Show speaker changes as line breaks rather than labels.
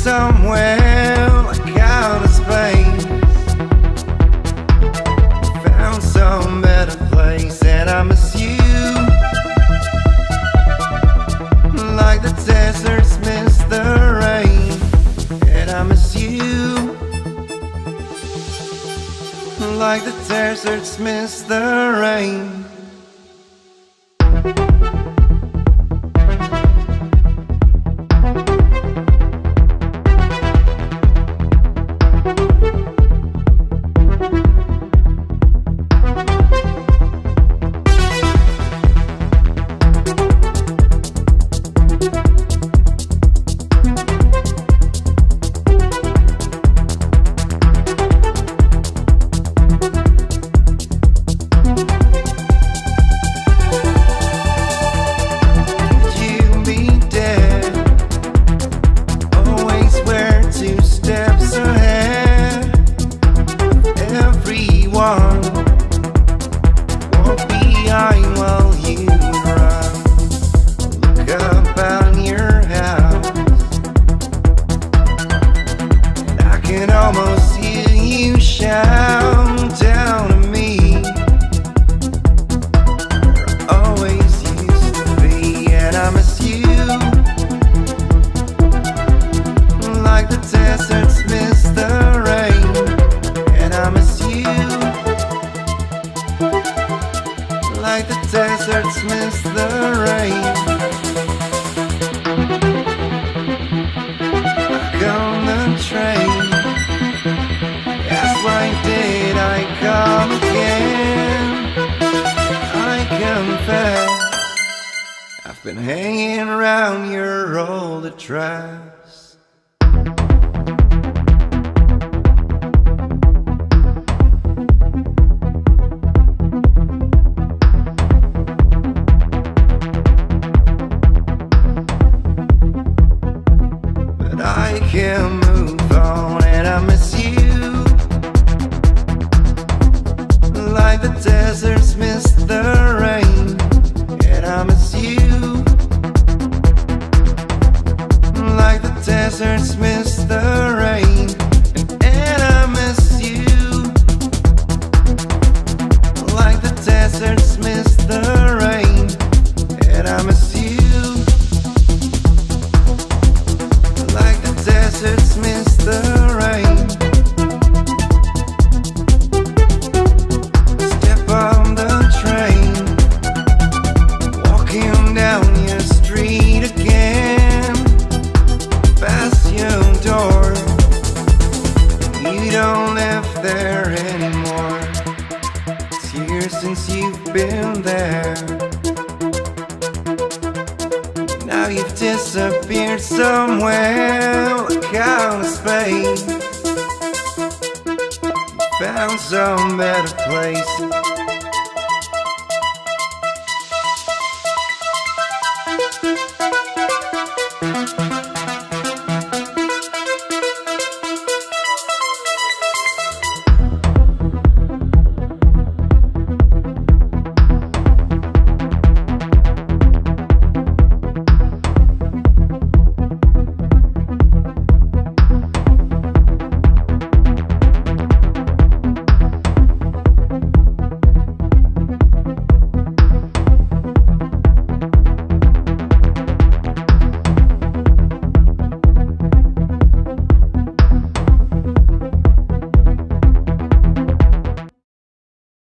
somewhere like outer space. Found some better place, and I miss you. Like the deserts miss the rain, and I miss you. Like the deserts miss the rain. While you. Look up your house. I can almost hear you shout down to me always used to be, and I miss you. Like the deserts miss the rain, and I miss you. Like the deserts miss the rain. Train. Yes, why did I come again? I confess I've been hanging around your old address deserts miss Now you've disappeared somewhere. Like out of space? Found some better place